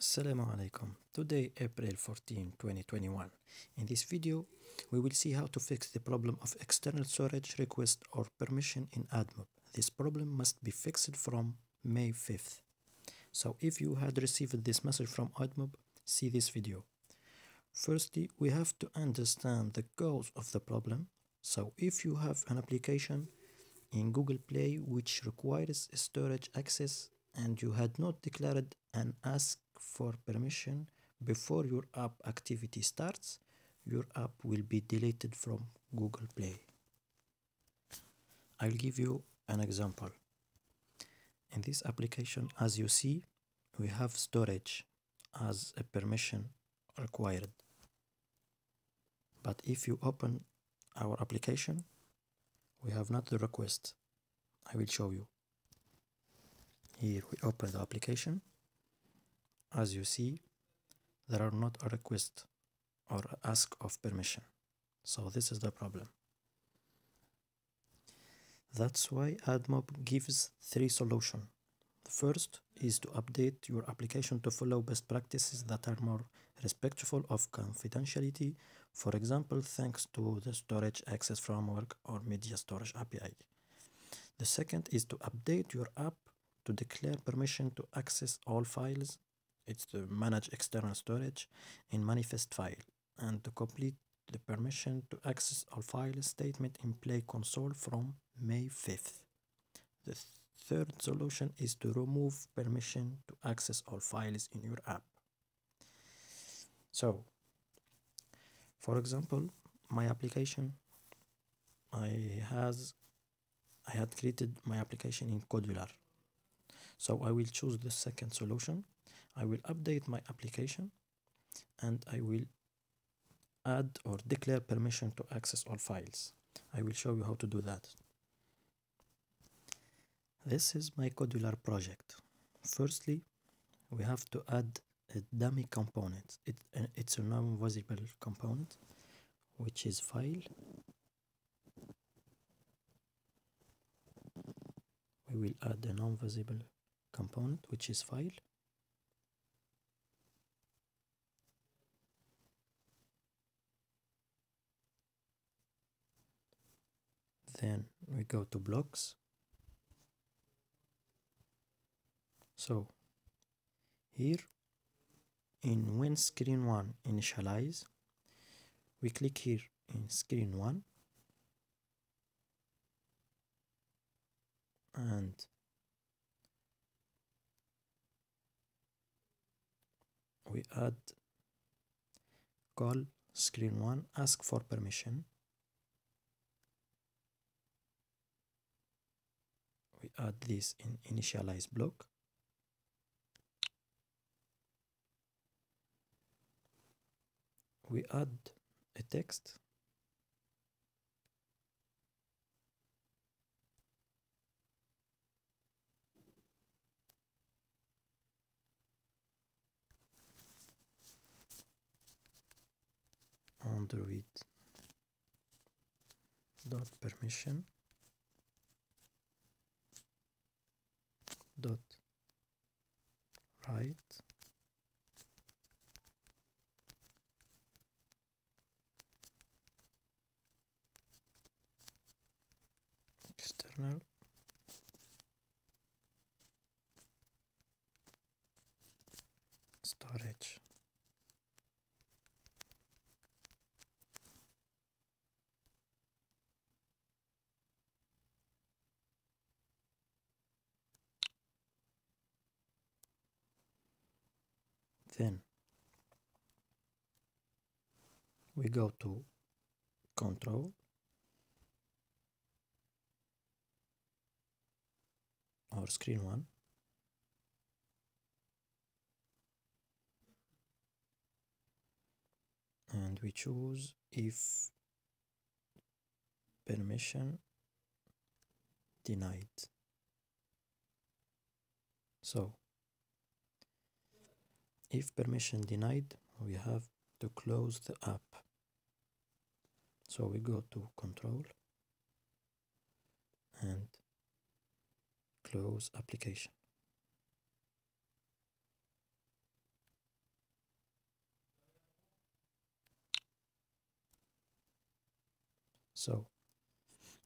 Assalamu alaikum. Today, April 14, 2021. In this video, we will see how to fix the problem of external storage request or permission in AdMob. This problem must be fixed from May 5th. So if you had received this message from AdMob, see this video. Firstly, we have to understand the cause of the problem. So if you have an application in Google Play which requires storage access and you had not declared an ask for permission before your app activity starts, your app will be deleted from Google Play. I'll give you an example. In this application, as you see, we have storage as a permission required. But if you open our application, we have not the request. I will show you. Here we open the application as you see there are not a request or ask of permission. So this is the problem. That's why AdMob gives three solutions. The first is to update your application to follow best practices that are more respectful of confidentiality. For example thanks to the storage access framework or media storage API the second is to update your app to declare permission to access all files it's to manage external storage in manifest file and to complete the permission to access all file statement in play console from May 5th. The third solution is to remove permission to access all files in your app. So, for example, my application, I has I had created my application in Kodular. So I will choose the second solution I will update my application and I will add or declare permission to access all files. I will show you how to do that. This is my Kodular project. Firstly, we have to add a dummy component. It, uh, it's a non-visible component, which is file. We will add a non-visible component, which is file. Then we go to blocks. So here in when screen 1 initialize we click here in screen 1 and we add call screen 1 ask for permission add this in initialize block. We add a text. Android dot permission dot write external. Storage then we go to control. Or screen one. And we choose if permission denied. So if permission denied we have to close the app. So we go to control and close application. So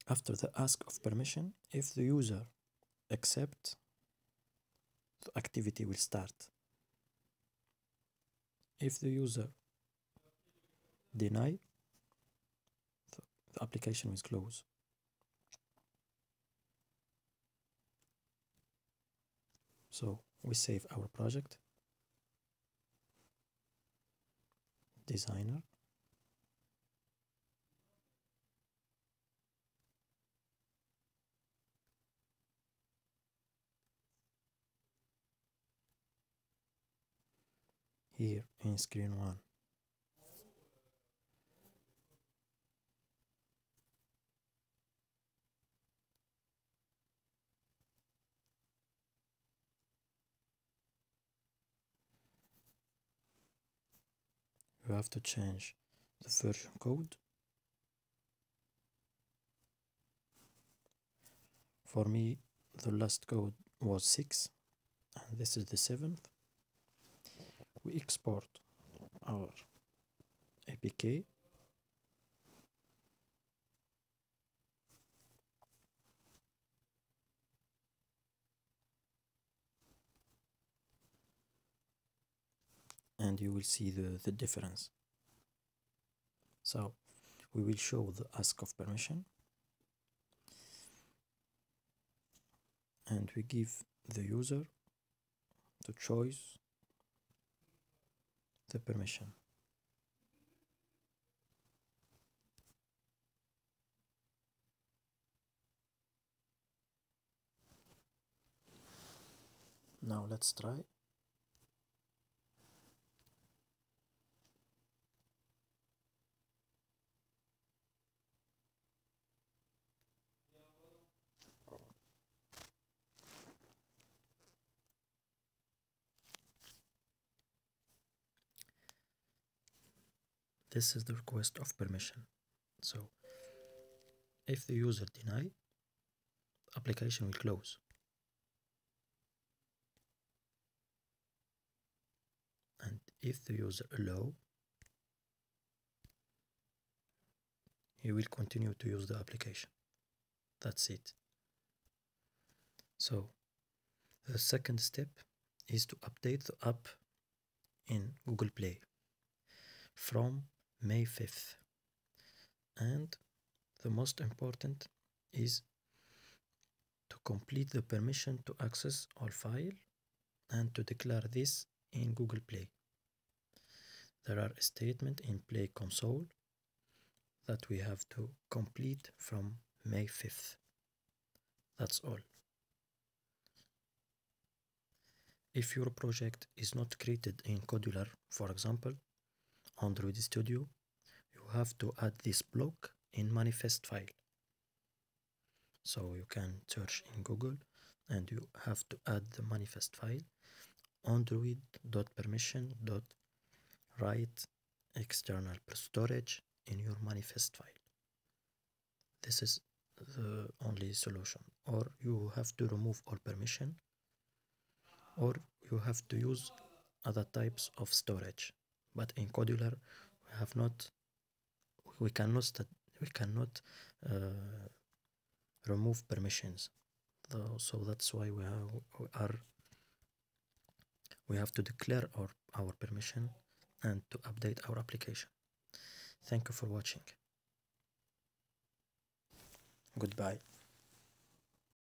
after the ask of permission if the user accepts the activity will start if the user deny the, application is close so we save our project. Designer here in screen 1 you have to change the version code. For me the last code was 6 and this is the 7th we export our APK and you will see the, the difference. So we will show the ask of permission and we give the user the choice the permission. Now let's try. This is the request of permission. So if the user deny application will close. And if the user allow he will continue to use the application. That's it. So the second step is to update the app in Google Play from May 5th. And the most important is to complete the permission to access all file and to declare this in Google Play. There are a statement in Play console that we have to complete from May 5th. That's all. If your project is not created in Kodular, for example, Android Studio, you have to add this block in manifest file. So you can search in Google and you have to add the manifest file android.permission.write external storage in your manifest file. This is the only solution or you have to remove all permission or you have to use other types of storage but in Kodular we have not we cannot we cannot uh, remove permissions. So, that's why we, have, we are we have to declare our, our permission and to update our application. Thank you for watching. Goodbye